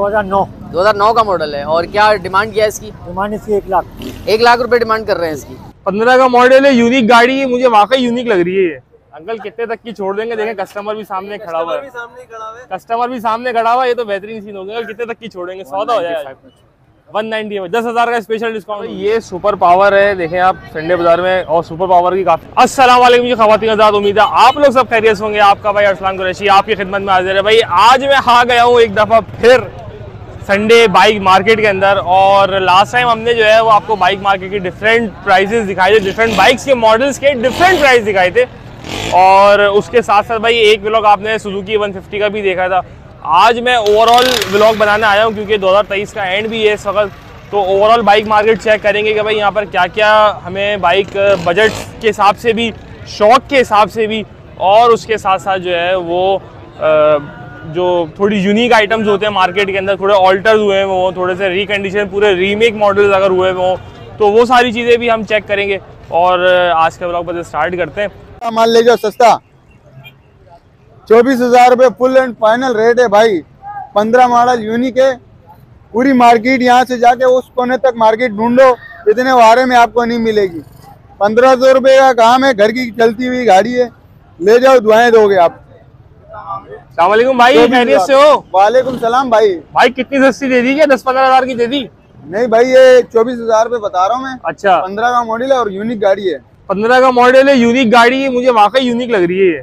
2009 2009 का मॉडल है। और क्या डिमांड किया है इसकी? डिमांड इसकी एक लाख। एक लाख रुपए डिमांड कर रहे हैं इसकी। पंद्रह का मॉडल है यूनिक गाड़ी है मुझे वाकई यूनिक लग रही है ये। अंकल कितने तक की छोड़ देंगे? देखें कस्टमर भी सामने खड़ा हुआ है। कस्टमर भी सामने खड़ा हुआ है ये तो बेहतरीन सीन हो गया। कितने तक की छोड़ेंगे? सौदा हो जाएगा। वन नाइनटी में। दस हज़ार का स्पेशल डिस्काउंट ये सुपर पावर है। देखें आप संडे बाज़ार में और सुपर पावर की काफ़ी अस्सलाम वालेकुम जी खवातीन आज़ाद उम्मीद है आप लोग सब खैरियत होंगे। आपका भाई अरसलान कुरैशी आपकी खिदमत में हाजिर है। भाई आज मैं आ गया हूँ एक दफ़ा फिर। संडे बाइक मार्केट के अंदर और लास्ट टाइम हमने जो है वो आपको बाइक मार्केट के डिफरेंट प्राइसेस दिखाए थे डिफरेंट बाइक्स के मॉडल्स के डिफरेंट प्राइस दिखाए थे। और उसके साथ साथ भाई एक ब्लॉग आपने सुजुकी 150 का भी देखा था। आज मैं ओवरऑल ब्लॉग बनाने आया हूँ क्योंकि 2023 का एंड भी है इस वक्त। तो ओवरऑल बाइक मार्केट चेक करेंगे कि भाई यहाँ पर क्या क्या हमें बाइक बजट के हिसाब से भी शौक के हिसाब से भी और उसके साथ साथ जो है वो जो थोड़ी यूनिक आइटम्स होते हैं मार्केट के अंदर, थोड़े ऑल्टर्स हुए हैं वो, थोड़े से रिकंडीशन पूरे रीमेक मॉडल्स अगर हुए हों तो वो सारी चीज़ें भी हम चेक करेंगे। और आज का ब्लॉग बस स्टार्ट करते हैं। माल ले जाओ सस्ता। चौबीस हज़ार रूपए फुल एंड फाइनल रेट है भाई। पंद्रह मॉडल यूनिक है। पूरी मार्केट यहाँ से जाके उस कोने तक मार्केट ढूंढो। इतने वारे में आपको नहीं मिलेगी। पंद्रह सौ रुपये का काम है। घर की चलती हुई गाड़ी है। ले जाओ दुआएँ दोगे आप। सलामकुम भाई खैरियत से हो? वालेकुम सलाम भाई। भाई कितनी सस्ती दे दी क्या? दस पंद्रह हज़ार की दे दी? नहीं भाई ये चौबीस हज़ार रूपए बता रहा हूँ मैं। अच्छा। पंद्रह का मॉडल है और यूनिक गाड़ी है। पंद्रह का मॉडल है यूनिक गाड़ी है मुझे वाकई यूनिक लग रही है ये।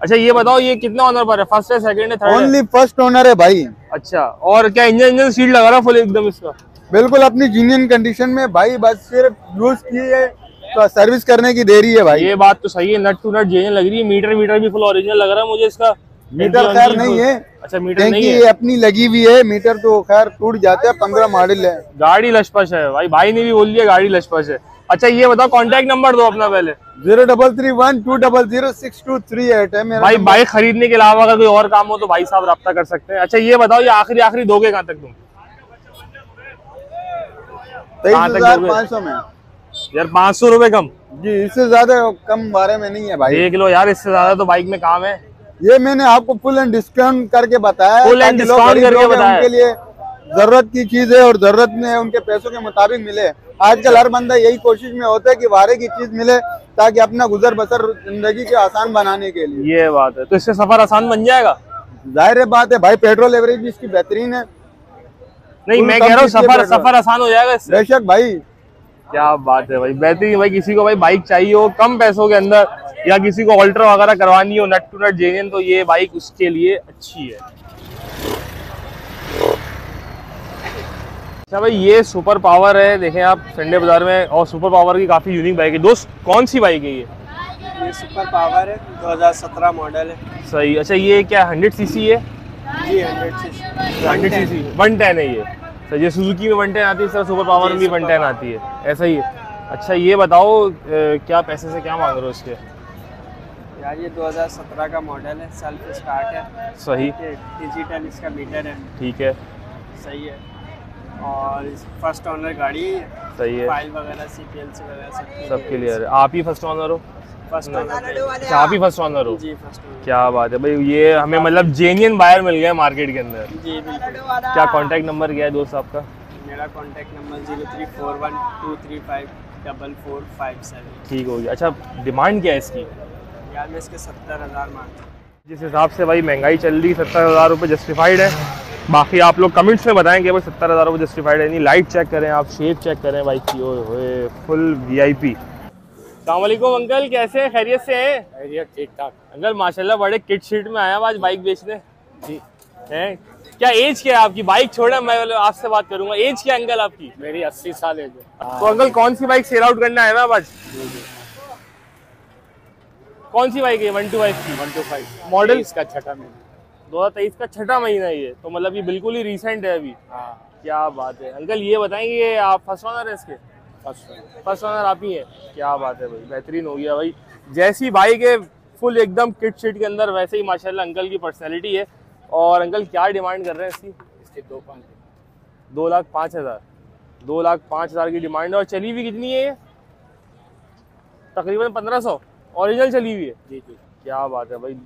अच्छा ये बताओ ये कितना ऑनर पर है? फ़र्स्ट है सेकंड है थर्ड ओनली फ़र्स्ट ओनर है भाई। अच्छा और क्या इंजन इंजन सीट लगा रहा फुल एकदम इसका? बिल्कुल अपनी जीनियन कंडीशन में भाई बस सिर्फ़ यूज़ की है तो सर्विस करने की देरी है भाई। ये बात तो सही है नट टू नट जेन लग रही है मीटर मीटर भी फुल ओरिजिनल लग रहा है मुझे इसका। मीटर खैर नहीं है। अच्छा मीटर नहीं है। अपनी लगी हुई है मीटर तो खैर टूट जाते हैं पंद्रह मॉडल है। गाड़ी लशपश है भाई भाई ने भी बोल दिया गाड़ी लशपश है। अच्छा ये बताओ कांटेक्ट नंबर दो अपना पहले। Zero double three one two double zero six two three eight है मेरा भाई बाइक खरीदने के अलावा अगर कोई और काम हो तो भाई साहब रब्ता कर सकते हैं। अच्छा ये बताओ ये आखिरी आखिरी दोगे कहाँ तक तुम? पाँच सौ में। यार पाँच सौ रूपए कम। जी इससे ज़्यादा कम बारे में नहीं है भाई। देख लो यार इससे ज़्यादा तो बाइक में काम है। ये मैंने आपको फुल एंड डिस्काउंट करके बताया लोग discount गरीब करके बताया। उनके लिए ज़रूरत की चीज़ है और ज़रूरत में उनके पैसों के मुताबिक मिले। आजकल हर बंदा यही कोशिश में होता है कि वारे की चीज़ मिले ताकि अपना गुजर बसर ज़िंदगी के आसान बनाने के लिए। ये बात है। तो इससे सफ़र आसान बन जाएगा? ज़ाहिर बात है भाई पेट्रोल एवरेज भी इसकी बेहतरीन है। नहीं मैं कह रहा हूँ सफ़र सफ़र आसान हो जाएगा बेशक भाई। क्या बात है भाई। बेहतरीन भाई। किसी को भाई बाइक चाहिए हो कम पैसों के अंदर। या किसी को ऑल्टर वगैरह करवानी हो नट टू नट जेनियन तो ये बाइक उसके लिए अच्छी है। अच्छा भाई ये सुपर पावर है देखें आप संडे बाज़ार में और सुपर पावर की काफ़ी यूनिक बाइक है। दोस्त कौन सी बाइक है ये? ये सुपर पावर है 2017 मॉडल है। सही अच्छा ये क्या हंड्रेड सीसी है? जी hundred C hundred CC one ten है ये। सर ये सुजुकी में वन टेन आती है सर सुपर पावर में भी वन टेन आती है। ऐसा ही है। अच्छा ये बताओ क्या पैसे से क्या मांग रहे हो इसके? यार ये 2017 का मॉडल है सेल्फ स्टार्ट है। सही। डिजिटल इसका मीटर है। ठीक है। सही है। और फ़र्स्ट ऑनर गाड़ी सही है। फ़ाइल वगैरह सी पी एल सी वगैरह सब सब क्लियर है। आप ही फ़र्स्ट ऑनर हो? फ़र्स्ट ऑनर अच्छा आप ही फ़र्स्ट ऑनर हो? जी फ़र्स्ट क्या बात है भाई ये हमें मतलब जेन्यन बायर मिल गया मार्केट के अंदर। जी बिल्कुल। क्या कांटेक्ट नंबर क्या है दोस्त आपका? मेरा contact number zero three four one two three five double four five seven ठीक हो गया। अच्छा डिमांड क्या है इसकी? यार मैं इसके सत्तर हज़ार माँगता जिस हिसाब से भाई महँगाई चल रही सत्तर हज़ार रुपये जस्टिफाइड है। बाकी आप लोग कमेंट्स में बताएँ कि भाई सत्तर हज़ार रुपये जस्टिफाइड है। नहीं लाइट चेक करें आप शेप चेक करें भाई की ओए होए फुल वी आई पी सलामकुम अंकल कैसे हैं? खैरियत से हैं? खैरियत ठीक ठाक अंकल माशाल्लाह बड़े किट शीट में आया आज बाइक बेचने। जी। हैं? क्या एज क्या है आपकी? बाइक छोड़ा मैं आपसे बात करूँगा। एज क्या अंकल आपकी? मेरी अस्सी साल एज है। तो अंकल कौन सी बाइक सेल आउट करने आए हैं आप आज? कौन सी बाइक है वन टू फाइव की? वन टू फाइव मॉडल इसका छठा महीना। दो हज़ार तेईस का छठा महीना ये। तो मतलब ये बिल्कुल ही रिसेंट है अभी। हाँ। क्या बात है। अंकल ये बताएँगे ये आप फ़र्स्ट ऑनर है इसके? फ़र्स्ट फ़र्स्ट ऑनर आप ही है। क्या बात है भाई बेहतरीन हो गया भाई। जैसी बाइक है फुल एकदम किट शीट के अंदर वैसे ही माशाल्लाह अंकल की पर्सनैलिटी है। और अंकल क्या डिमांड कर रहे हैं इसकी? इसके दो पाँच दो लाख पाँच हज़ार। दो लाख पाँच हज़ार की डिमांड है। और चली हुई कितनी है ये? तकरीबन पंद्रह सौ। ओरिजिनल चली हुई है। जी जी। क्या बात है भाई।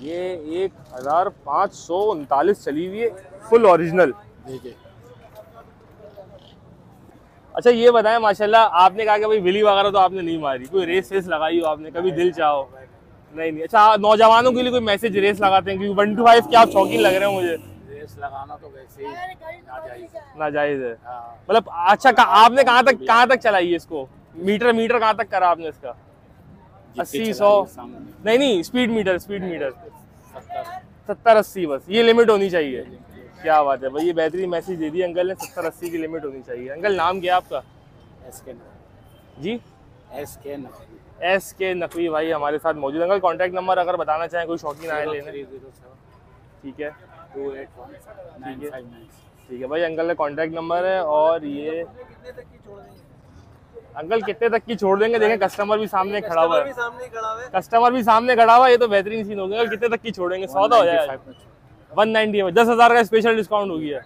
ये एक हज़ार पाँच सौ उनतालीस चली हुई है फुल ओरिजिनल देखिए अच्छा ये बताएँ माशाल्लाह आपने कहा कि भाई विली वगैरह तो आपने नहीं मारी। कोई रेस वेस लगाई हो आपने? कभी दिल चाहो? नहीं नहीं। अच्छा नौजवानों के लिए कोई मैसेज रेस लगाते हैं? क्योंकि वन टू फाइव के आप शौकीन लग रहे हो मुझे। रेस लगाना तो वैसे ही। नाजायज है। है। मतलब अच्छा कहा- आपने कहाँ तक कहाँ तक चलाई है इसको? मीटर मीटर कहाँ तक करा आपने इसका? अस्सी सौ। नहीं नहीं स्पीड मीटर स्पीड मीटर सत्तर। अस्सी बस ये लिमिट होनी चाहिए। क्या बात है भाई ये बेहतरीन मैसेज दे दिया अंकल ने सत्तर अस्सी की लिमिट होनी चाहिए। अंकल नाम क्या आपका? एस के जी? एस के नकवी एस के नकवी भाई हमारे साथ मौजूद। अंकल कॉन्टैक्ट नंबर अगर बताना चाहें कोई शौकीन आए लेने। ठीक है। Two eight one nine five nine ठीक है भाई अंकल का कॉन्टैक्ट नंबर है और ये अंकल कितने तक की छोड़ देंगे? देखें कस्टमर भी सामने खड़ा हुआ है। सामने खड़ा हुआ है। कस्टमर भी सामने खड़ा हुआ है ये तो बेहतरीन सीन हो गया। कितने तक की छोड़ेंगे? सौदा हो जाएगा। वन नाइनटी दस हज़ार का स्पेशल डिस्काउंट हो गया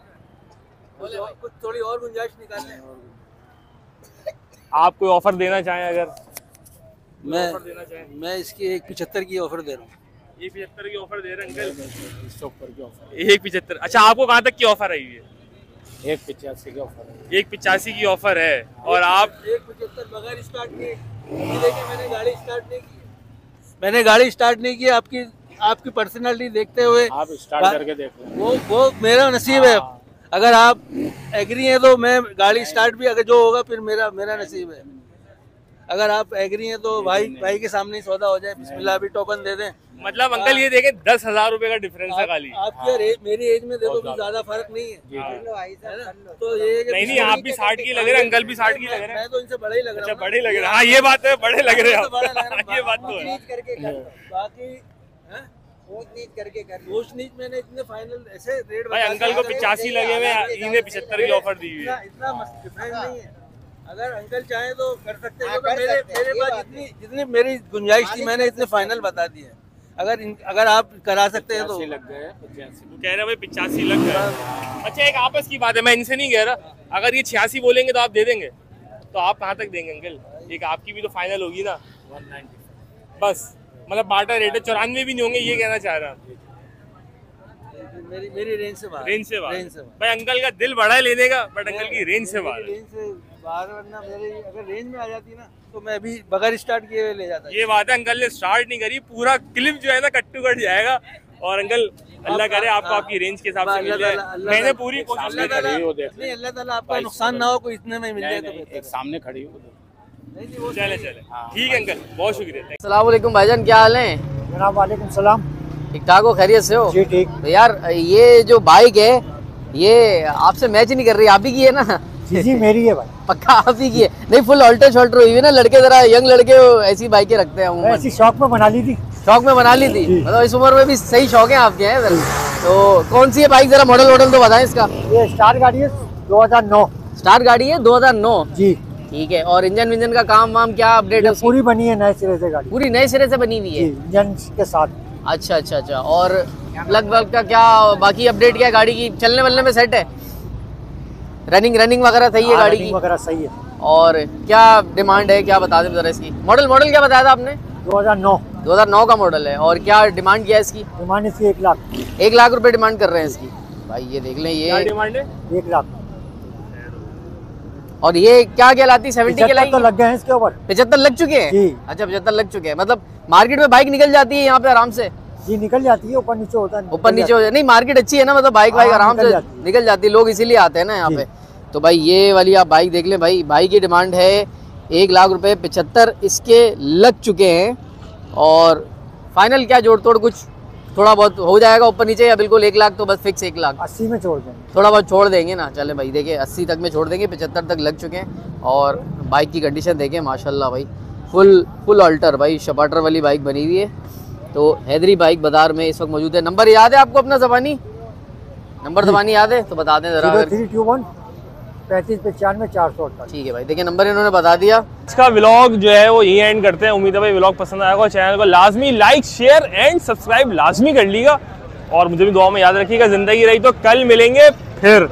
कुछ थोड़ी और गुंजाइश निकाल आप कोई ऑफ़र देना चाहें अगर? मैं मैं इसकी एक पिछहत्तर की ऑफ़र दे रहा हूँ। एक पिछहत्तर की ऑफ़र दे रहे हैं अंकल। इसके ऊपर की ऑफ़र एक पिछहत्तर। अच्छा आपको कहाँ तक की ऑफ़र आई है? एक पिचासी की ऑफ़र है। एक पिचासी की ऑफ़र है। और आप एक पचहत्तर बगैर स्टार्ट किए। मैंने गाड़ी स्टार्ट नहीं की। मैंने गाड़ी स्टार्ट नहीं की आपकी आपकी पर्सनालिटी देखते हुए आप स्टार्ट करके देख वो वो मेरा नसीब है। अगर आप एग्री हैं तो मैं गाड़ी स्टार्ट भी अगर जो होगा फिर मेरा मेरा नसीब है। अगर आप एग्री हैं तो भाई भाई के सामने ही सौदा हो जाए। बिस्मिल्लाह अभी टोकन दे दें। मतलब अंकल ये देखें दस हज़ार रूपए का डिफरेंस है खाली आपकी और ए- मेरी एज में देखो ज़्यादा। फ़र्क नहीं है। है। ना? तो ये है नहीं नहीं आप भी साठ की लग रहे हैं अंकल भी साठ की लग रहे हैं। मैं तो इनसे बड़ा ही लग अच्छा रहा हूँ बड़े लग रहे हैं। हाँ ये बात है बड़े लग रहे हैं। तो है। ये बात तो है। बाकी हैं? करके कर नीच मैंने इतने फाइनल ऐसे रेट भाई अंकल को पिचासी लगे हुए इन्हें पिछहत्तर की ऑफ़र दी हुई इतना है इतना डिफरेंस नहीं है। अगर अंकल चाहे तो कर सकते हैं मेरे मेरे पास जितनी जितनी मेरी गुंजाइश थी मैंने इतने फाइनल बता दिए अगर इन, अगर आप करा सकते हैं तो पिचासी लग गए वो कह रहे हैं भाई पिचासी लग गए। अच्छा एक आपस की बात है मैं इनसे नहीं कह रहा। अगर ये छियासी बोलेंगे तो आप दे देंगे। तो आप कहाँ तक देंगे अंकल? एक आपकी भी तो फाइनल होगी ना। बस मतलब बाटा रेट है चौरानवे भी नहीं होंगे ये कहना चाह रहा। मेरी मेरी रेंज से बाहर रेंज से बाहर रेंज से बाहर भाई अंकल का दिल बड़ा है लेने का बट अंकल की रेंज से बाहर है। रेंज से बाहर वरना मेरी अगर रेंज में आ जाती ना तो मैं अभी बगैर स्टार्ट किए हुए ले जाता। ये बात है अंकल ने स्टार्ट नहीं करी पूरा क्लिप जो है ना कट्टू कट जाएगा। और अंकल अल्लाह करे आपको आपकी रेंज के हिसाब से मिल जाए। मैंने पूरी कोशिश हो नहीं अल्लाह ताला आपका नुकसान ना हो कोई इतने में मिल जाए तो सामने खड़ी हो है। नहीं जी चले चले। ठीक है अंकल बहुत शुक्रिया। अस्सलाम भाईजान क्या हाल है? जनाब वालेकुम सलाम। ठीक ठाक हो खैरियत से हो? जी ठीक। तो यार ये जो बाइक है ये आपसे मैच नहीं कर रही आप ही की है ना? जी जी मेरी है भाई। पक्का आप ही की है। नहीं फुल ऑल्टर शॉल्टर हुई है ना लड़के जरा यंग लड़के ऐसी बाइकें रखते हैं ऐसी शौक में बना ली थी। शौक में बना ली थी? मतलब इस उम्र में भी सही शौक है आपके हैं तो कौन सी है बाइक जरा मॉडल वॉडल तो बताएँ इसका। ये स्टार गाड़ी है 2009 स्टार गाड़ी है 2009 जी। ठीक है और इंजन विंजन का काम वाम क्या अपडेट है पूरी बनी है नए सिरे से गाड़ी। पूरी नए सिरे से बनी हुई है? इंजन के साथ। अच्छा अच्छा अच्छा और प्लग वग का क्या बाकी अपडेट क्या है? गाड़ी की चलने वलने में सेट है? रनिंग रनिंग वगैरह सही है हाँ, गाड़ी की? वगैरह सही है। और क्या डिमांड है? क्या बता दें जरा इसकी? मॉडल मॉडल क्या बताया था आपने? 2009 2009 का मॉडल है। और क्या डिमांड किया है इसकी? डिमांड इसकी एक लाख। एक लाख रुपए डिमांड कर रहे हैं इसकी। भाई ये देख लें क्या ये डिमांड है? एक लाख। और ये क्या कहलाती? सेवेंटी के 75 तो लग गए हैं इसके ऊपर। पचहत्तर लग चुके हैं? अच्छा पचहत्तर लग चुके हैं। मतलब मार्केट में बाइक निकल जाती है यहाँ पे आराम से? जी निकल जाती है ऊपर नीचे होता है ऊपर नीचे हो जाए नहीं मार्केट अच्छी है ना मतलब बाइक वाइक हाँ, आराम से निकल जाती है लोग इसीलिए आते हैं ना यहाँ पे। तो भाई ये वाली आप बाइक देख लें भाई बाइक की डिमांड है एक लाख रुपए पचहत्तर इसके लग चुके हैं। और फाइनल क्या जोड़ तोड़ कुछ थोड़ा बहुत हो जाएगा ऊपर नीचे या बिल्कुल एक लाख तो बस फिक्स एक लाख। अस्सी में छोड़ देंगे। थोड़ा बहुत छोड़ देंगे ना चले भाई देखिए अस्सी तक में छोड़ देंगे पचहत्तर तक लग चुके हैं। और बाइक की कंडीशन देखें माशाल्लाह भाई फुल फुल अल्टर भाई शपाटर वाली बाइक बनी हुई है। तो हैदरी बाइक बाज़ार में इस वक्त मौजूद है। नंबर याद है आपको अपना जबानी? नंबर जबानी याद है? तो बता दें जरा। थ्री टू वन पैंतीस पचानवे चार सौ ठीक है भाई देखिए नंबर इन्होंने बता दिया। इसका व्लॉग जो है वो यही एंड करते हैं। उम्मीद है भाई व्लॉग पसंद आएगा चैनल को लाजमी लाइक शेयर एंड सब्सक्राइब लाजमी कर लीजिएगा। और मुझे भी दुआ में याद रखिएगा ज़िंदगी रही तो कल मिलेंगे फिर।